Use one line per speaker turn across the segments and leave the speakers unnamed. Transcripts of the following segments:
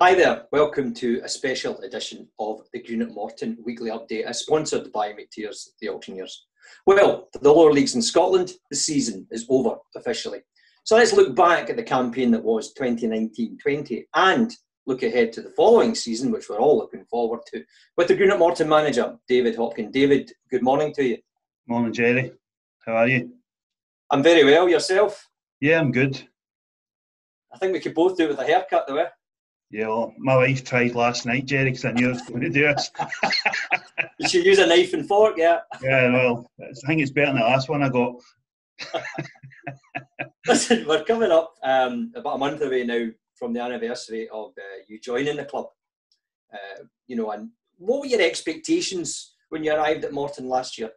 Hi there, welcome to a special edition of the Greenock Morton Weekly Update, as sponsored by McTears, the auctioneers. Well, for the lower leagues in Scotland, the season is over officially. So let's look back at the campaign that was 2019 20 and look ahead to the following season, which we're all looking forward to, with the Greenock Morton manager, David Hopkin. David, good morning to you.
Morning, Gerry. How are you?
I'm very well. Yourself?
Yeah, I'm good.
I think we could both do with a haircut, though. Eh?
Yeah, well, my wife tried last night, Gerry, because I knew I was going to do this.
you should use a knife and fork, yeah.
Yeah, well, I think it's better than the last one I got.
Listen, we're coming up um, about a month away now from the anniversary of uh, you joining the club. Uh, you know, and what were your expectations when you arrived at Morton last year?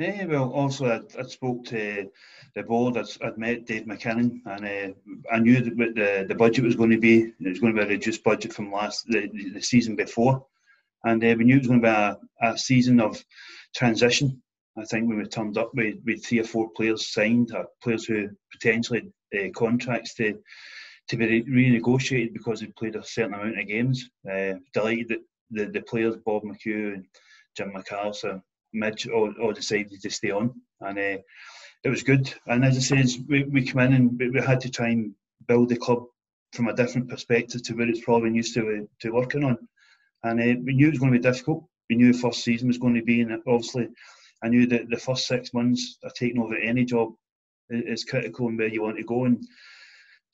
Yeah, well, also I, I spoke to the board. I'd, I'd met Dave McKinnon, and uh, I knew that the, the budget was going to be. It was going to be a reduced budget from last the, the season before, and uh, we knew it was going to be a, a season of transition. I think when we turned up with, with three or four players signed, uh, players who potentially uh, contracts to to be renegotiated because they played a certain amount of games. Delighted that the, the players Bob McHugh and Jim McAlister Midge all, all decided to stay on, and uh, it was good. And as I said, we, we come in and we, we had to try and build the club from a different perspective to where it's probably used to uh, to working on. And uh, we knew it was going to be difficult. We knew the first season was going to be, and obviously, I knew that the first six months of taking over any job is critical and where you want to go. And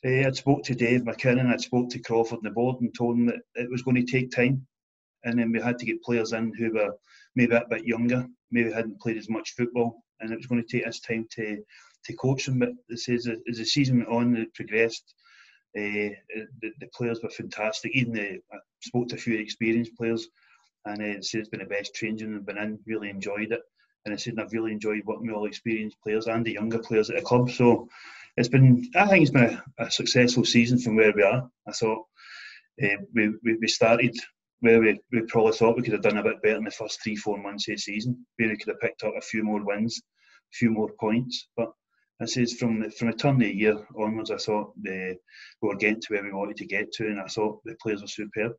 uh, I'd spoke to Dave McKinnon, I'd spoke to Crawford and the board, and told them that it was going to take time, and then we had to get players in who were maybe a bit younger, maybe hadn't played as much football, and it was going to take us time to to coach them. But this is as the season went on, it progressed. Uh, the, the, players were fantastic. Even the, I spoke to a few experienced players, and uh, said it's been the best training I've been in. Really enjoyed it, and I said I've really enjoyed working with all experienced players and the younger players at the club. So it's been, I think it's been a, a successful season from where we are. I thought uh, we, we, we started where we, we probably thought we could have done a bit better in the first three, four months of the season, where we could have picked up a few more wins, a few more points. But I says from the, from the turn of the year onwards, I thought the, we were getting to where we wanted to get to, and I thought the players were superb.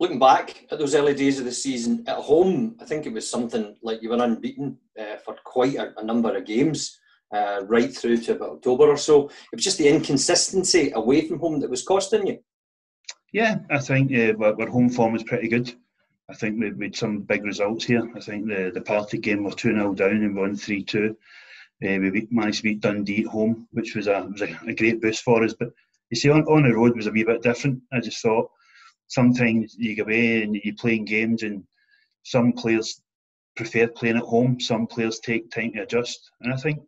Looking back at those early days of the season at home, I think it was something like you were unbeaten uh, for quite a, a, number of games, uh, right through to about October or so. It was just the inconsistency away from home that was costing you.
Yeah, I think uh, our home form is pretty good. I think we made some big results here. I think the the Partick game was 2 0 down and won 3 2. Uh, we managed to beat Dundee at home, which was a was a, a, great boost for us. But you see, on, on the road was a wee bit different. I just thought sometimes you go away and you play in games, and some players prefer playing at home. Some players take time to adjust, and I think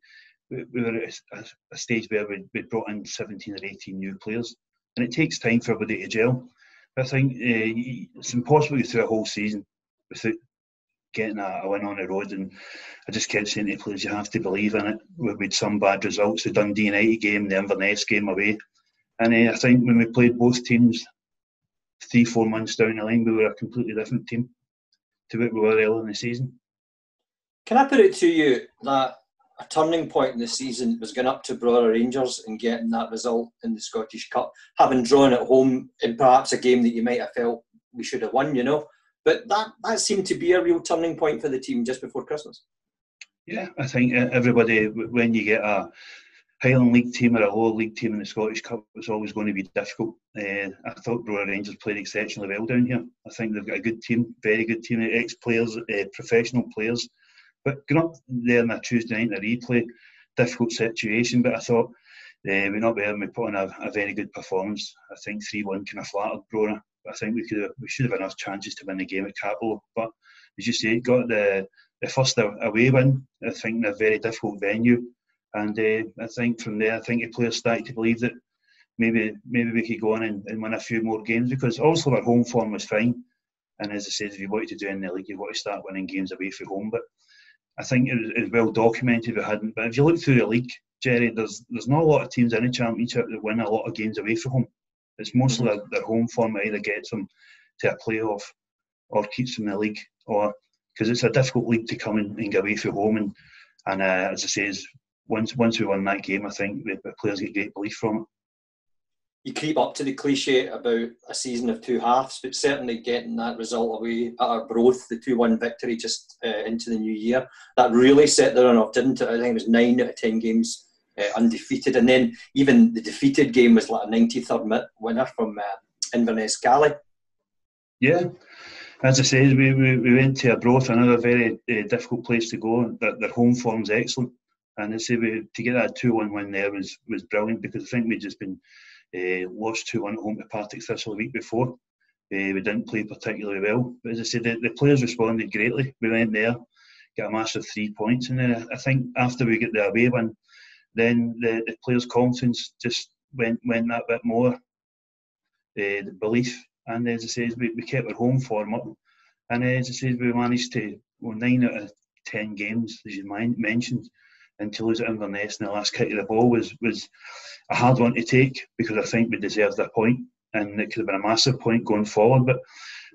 we, we were at a, a stage where we brought in 17 or 18 new players and it takes time for everybody to gel. I think uh, it's impossible to through a whole season without getting a, a, win on the road. And I just kept saying to players, you have to believe in it. We've had some bad results, the Dundee United game, the Inverness game away. And uh, I think when we played both teams three, four months down the line, we were a completely different team to what we were earlier in the season.
Can I put it to you that a turning point in the season was going up to Brora Rangers and getting that result in the Scottish Cup, having drawn at home in perhaps a game that you might have felt we should have won, you know. But that, that seemed to be a real turning point for the team just before Christmas.
Yeah, I think everybody, when you get a Highland League team or a lower league team in the Scottish Cup, it's always going to be difficult. Uh, I thought Brora Rangers played exceptionally well down here. I think they've got a good team, very good team, ex players, uh, professional players but going up there on a Tuesday night in a replay, difficult situation. But I thought uh, we not there we put on a, a, very good performance. I think three one kind of flattered Brora. I think we could have, we should have enough chances to win the game at Cappielow. But as you say, got the the first away win. I think in a very difficult venue, and uh, I think from there, I think the players started to believe that maybe maybe we could go on and, and win a few more games because also our home form was fine. And as I said, if you wanted to do in the league, you've got to start winning games away from home. But I think it was, it was well documented we hadn't. But if you look through the league, Gerry, there's there's not a lot of teams in the championship that win a lot of games away from home. It's mostly mm-hmm. their, their home form that either gets them to a playoff or keeps them in the league, or because it's a difficult league to come in and get away from home. And and uh, as I say, once once we won that game, I think the, the players get great belief from it.
You creep up to the cliche about a season of two halves, but certainly getting that result away at Arbroath, the 2 1 victory just uh, into the new year, that really set the run off, didn't it? I think it was nine out of 10 games uh, undefeated. And then even the defeated game was like a 93rd winner from uh, Inverness Caley.
Yeah. As I said, we, we, we went to Arbroath, another very uh, difficult place to go. Their, their home form's excellent. And I say we, to get that 2 1 win there was, was brilliant because I think we'd just been uh, lost 2 1 at home to Partick Thistle the week before. Uh, we didn't play particularly well. But as I said, the, the, players responded greatly. We went there, got a massive three points. And then I think after we get the away win, then the, the players' confidence just went went that bit more. Uh, the belief. And as I said, we, we kept our home form up. And as I said, we managed to, well, nine out of 10 games, as you mentioned, and to lose at Inverness in the last kick of the ball was was a hard one to take because I think we deserved a point and it could have been a massive point going forward. But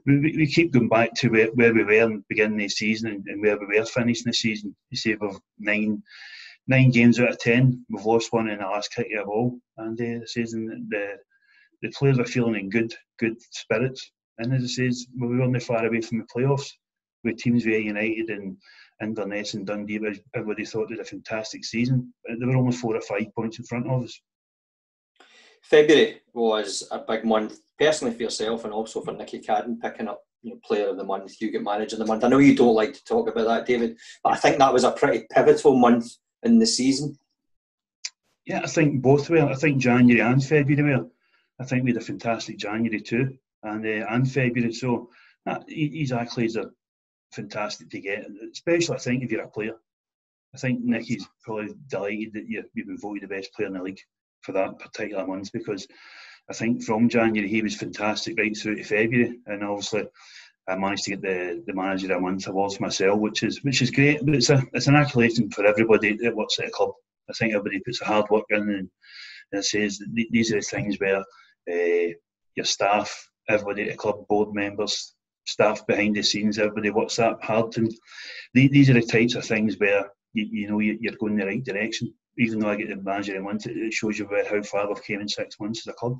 we, we keep going back to where, where we were in the beginning of the season and, and where we were finishing the season. You say we've nine nine games out of ten, we've lost one in the last kick of the ball, and uh, the season the the players are feeling in good good spirits. And as I says, we were only far away from the playoffs with teams like United and Inverness and Dundee, everybody thought had a fantastic season. They were only four or five points in front of us.
February was a big month, personally for yourself and also for Nicky Cadden picking up you know, Player of the Month, you get Manager of the Month. I know you don't like to talk about that, David, but I think that was a pretty pivotal month in the season.
Yeah, I think both were. I think January and February were. I think we had a fantastic January too, and uh, and February. So uh, his accolades are fantastic to get, especially I think if you're a player. I think Nicky's probably delighted that you've been voted the best player in the league for that particular month because I think from January he was fantastic right through to February, and obviously I managed to get the, the manager of the month award for myself, which is which is great. But it's a it's an accolade for everybody that works at a club. I think everybody puts a hard work in, and, and says these are the things where uh, your staff, everybody at the club, board members, staff behind the scenes, everybody hard. And these are the types of things where you, you know you're going in the right direction. Even though I get the manager in month, it shows you where, how far we've came in six months as a club.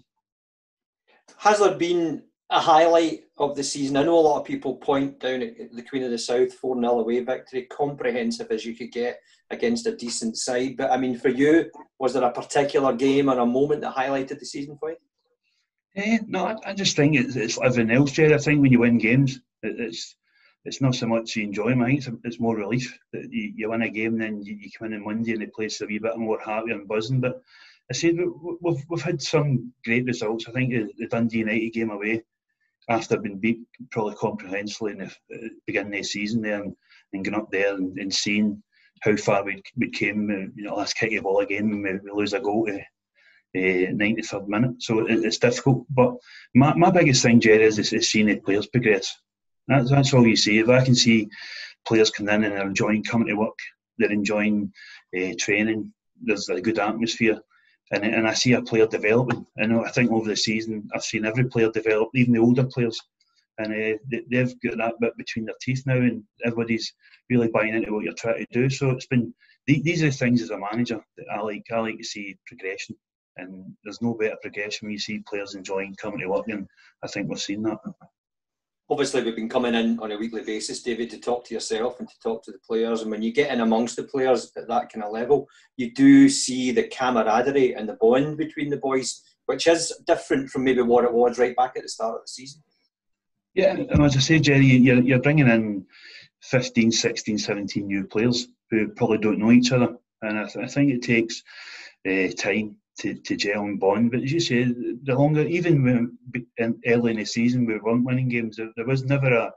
Has there been a highlight of the season? I know a lot of people point down at the Queen of the South 4 0 away victory, comprehensive as you could get against a decent side. But I mean, for you, was there a particular game or a moment that highlighted the season for you?
Eh, no, I, I, just think it's, it's everything else, Gerry. I think when you win games, it, it's it's not so much the enjoyment. It's, it's more relief that you, you, win a game, then you, you, come in on Monday and the place a wee bit more happy and buzzing. But I said we, we've we've had some great results. I think the, the Dundee United game away, after being beat probably comprehensively in the uh, beginning of the season there, and, and going up there and, and seeing how far we we came, uh, you know, last kick of the ball again, we, we lose a goal to uh, 93rd minute. So it, it's difficult. But my, my biggest thing, Gerry, is, is, seeing the players progress. That's, that's all you see. If I can see players come in and they're enjoying coming to work, they're enjoying uh, training, there's a good atmosphere. And, and I see a player developing. And I think over the season, I've seen every player develop, even the older players. And uh, they, have got that bit between their teeth now, and everybody's really buying into what you're trying to do. So it's been these are the things as a manager that I like. I like to see progression and there's no better progression when you see players enjoying coming to work, and I think we've seen that.
Obviously, we've been coming in on a weekly basis, David, to talk to yourself and to talk to the players. And when you get in amongst the players at that kind of level, you do see the camaraderie and the bond between the boys, which is different from maybe what it was right back at the start of the season.
Yeah, and as I say, Gerry, you're, you're bringing in 15, 16, 17 new players who probably don't know each other. And I, th- I think it takes uh, time to, to gel and bond. But as you say, the longer, even when in, early in the season we weren't winning games, there, there was never a,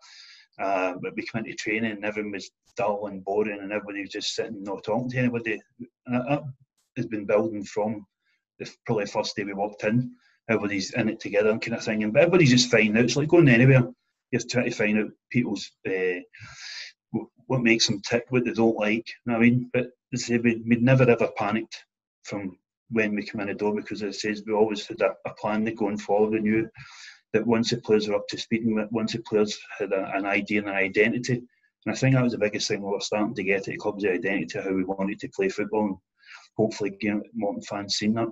uh, we came into training and everyone was dull and boring and everybody was just sitting not talking to anybody. And that, that has been building from the probably first day we walked in. Everybody's in it together and kind of thing. And everybody's just finding out. It's like going anywhere. You're trying to find out people's uh, what makes them tick, what they don't like. You know what I mean? But we, would never ever panicked from when we come in the door because as it says we always had a, a plan going forward. We knew that once the players were up to speed and once the players had a, an idea and an identity, and I think that was the biggest thing we were starting to get at the club's identity, how we wanted to play football, and hopefully get Morton fans seen that.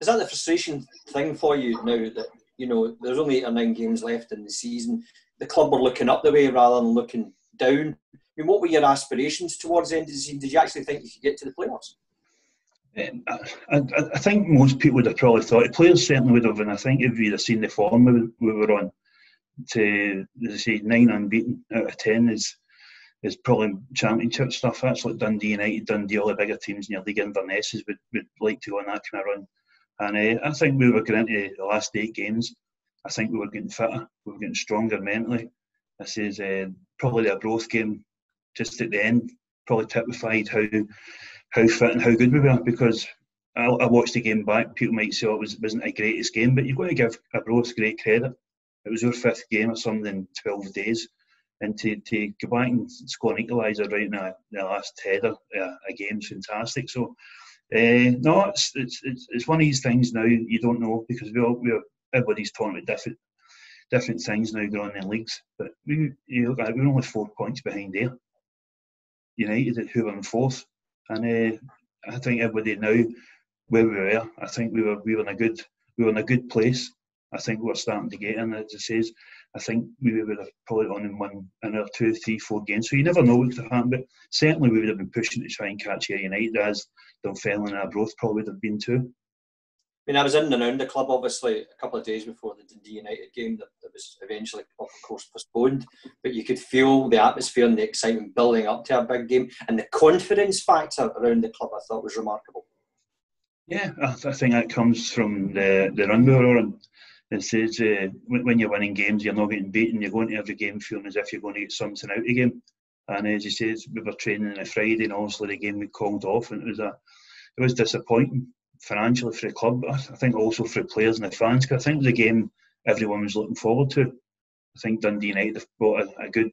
is that the frustration thing for you now that you know there's only eight or nine games left in the season? The club were looking up the way rather than looking down. I mean, what were your aspirations towards the end of the season? Did you actually think you could get to the playoffs?
I, I, think most people would have probably thought players certainly would have, and I think if you'd have seen the form we, we were on, to say nine unbeaten out of ten is is probably championship stuff. That's like Dundee United, Dundee, all the bigger teams in your league, Inverness would, would like to go on that kind of run. And uh, I think we were getting into the last eight games. I think we were getting fitter, we were getting stronger mentally. This is uh, probably a growth game just at the end, probably typified how how fit and how good we were because I, I watched the game back. People might say oh, it was, wasn't a greatest game, but you've got to give Arbroath great credit. It was your fifth game or something in 12 days. And to, to go back and score an equaliser right now, the, the last header uh, a game's fantastic. So, uh, no, it's, it's, it's, it's, one of these things now you don't know because we all, we're, everybody's talking about different different things now going on in leagues. But we, you it, we're only four points behind there. United, who were in fourth. And uh, I think everybody now where we were, I think we were we were in a good we were in a good place. I think we're starting to get in, as it says. I think we would have probably on in one another two, three, four games. So you never know what could happen, but certainly we would have been pushing to try and catch Ayr United as Dunfermline and Arbroath probably would have been too.
I mean, I was in and around the club obviously a couple of days before the Dundee United game that, that was eventually, of course, postponed. But you could feel the atmosphere and the excitement building up to a big game, and the confidence factor around the club I thought was remarkable.
Yeah, I, think that comes from the the run we were on. It says uh, when you're winning games, you're not getting beaten. You're going to every game feeling as if you're going to get something out of the game. And as he says, we were training on a Friday, and obviously the game we called off, and it was a it was disappointing financially for the club. but I think also for the players and the fans. Cause I think it was a game everyone was looking forward to. I think Dundee United have brought a, a good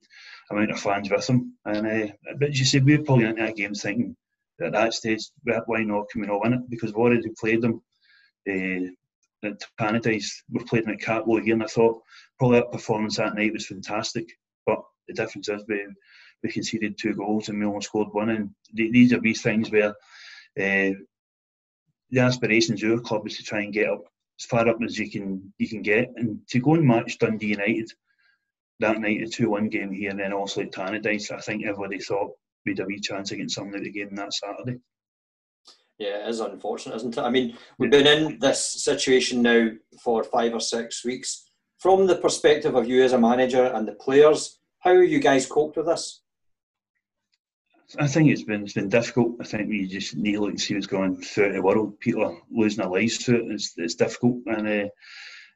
amount of fans with them. And uh, but you see, we were probably into that game thinking at that stage, why not? Can we not win it? Because we've already played them. Uh, at Tannadice, we've played them at Cappielow here, and I thought probably that performance that night was fantastic. But the difference is we we conceded two goals and we only scored one. And these are these things where uh, the aspirations of our club is to try and get up as far up as you can you can get, and to go and match Dundee United that night, a two-one game here, and then also at Tannadice, I think everybody thought we'd have a wee chance against something like the game that Saturday.
Yeah, it is unfortunate, isn't it? I mean, we've been in this situation now for five or six weeks. From the perspective of you as a manager and the players, how have you guys coped with this?
I think it's been it's been difficult. I think we just need to look and see what's going throughout the world. People are losing their lives to it. It's, it's difficult, and uh,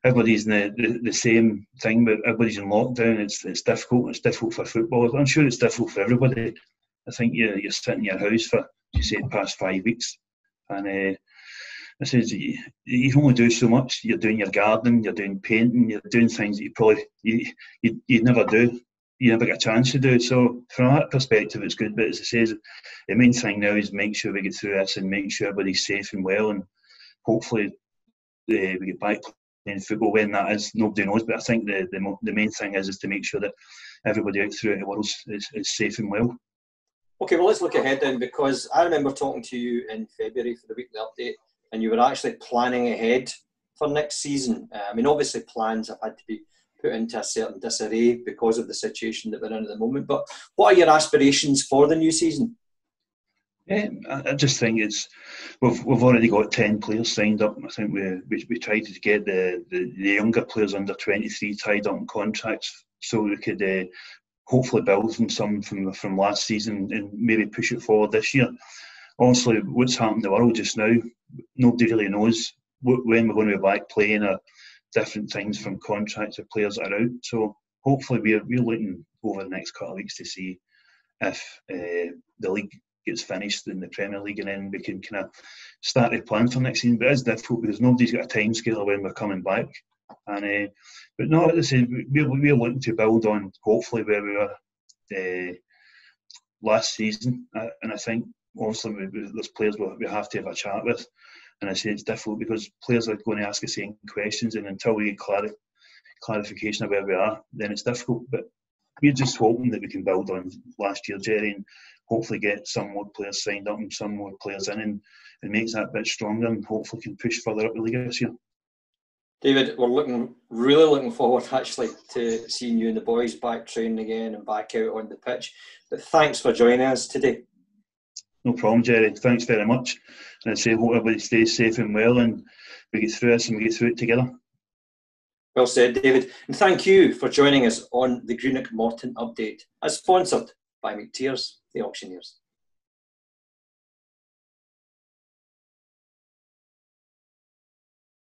everybody's in the, the, the, same thing. But everybody's in lockdown. It's it's difficult. It's difficult for football. I'm sure it's difficult for everybody. I think you're, you're sitting in your house for you say past five weeks, and uh, I says you, you can only do so much. You're doing your gardening, you're doing painting, you're doing things that you probably you you you never do you never get a chance to do it. So from that perspective, it's good. But as I say, the main thing now is make sure we get through this and make sure everybody's safe and well, and hopefully uh, we get back playing football when that is. Nobody knows, but I think the the, the main thing is is to make sure that everybody out throughout the world is, is safe and well.
Okay, well let's look ahead then, because I remember talking to you in February for the weekly update, and you were actually planning ahead for next season. Uh, I mean, obviously plans have had to be put into a certain disarray because of the situation that we're in at the moment. But what are your aspirations for the new season?
Yeah, I just think it's we've we've already got ten players signed up. I think we we, we tried to get the, the, the younger players under twenty three tied up in contracts so we could uh, hopefully build from some from from last season and maybe push it forward this year. Honestly, what's happened in the world just now, nobody really knows when we're going to be back playing or different things from contracts of players that are out. So hopefully we're, we're looking over the next couple of weeks to see if uh, the league gets finished in the Premier League and then we can kind of start to plan for next season. But it's difficult because nobody's got a time scale of when we're coming back. And uh, but no, as I said, we're, we're looking to build on hopefully where we were uh, last season. Uh, and I think obviously there's players we have to have a chat with and I say it's difficult because players are going to ask the same questions, and until we get clar- clarification of where we are, then it's difficult. But we're just hoping that we can build on last year, Gerry, and hopefully get some more players signed up and some more players in and, and makes that bit stronger and hopefully can push further up the league this year.
David, we're looking really looking forward actually to seeing you and the boys back training again and back out on the pitch. But thanks for joining us today.
No problem, Gerry. Thanks very much. And I say hope everybody stays safe and well and we get through this and we get through it together.
Well said, David. And thank you for joining us on the Greenock Morton update, as sponsored by McTears, the auctioneers.